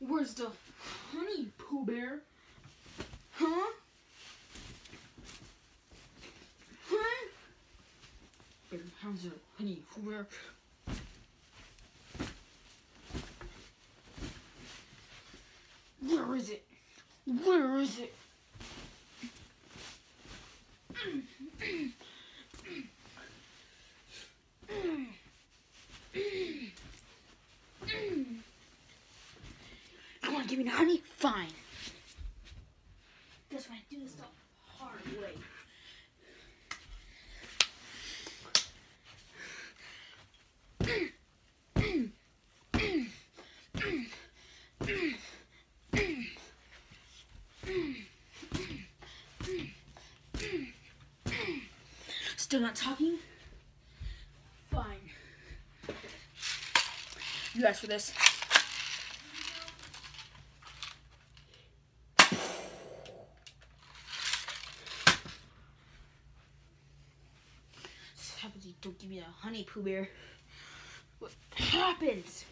Where's the honey, Pooh Bear? Huh? Huh? How's the honey, Pooh Bear? Where is it? Where is it? Me the honey? Fine. That's why I do this the hard way. Still not talking? Fine. You asked for this. This happens you don't give me a honey Pooh Bear. What happens?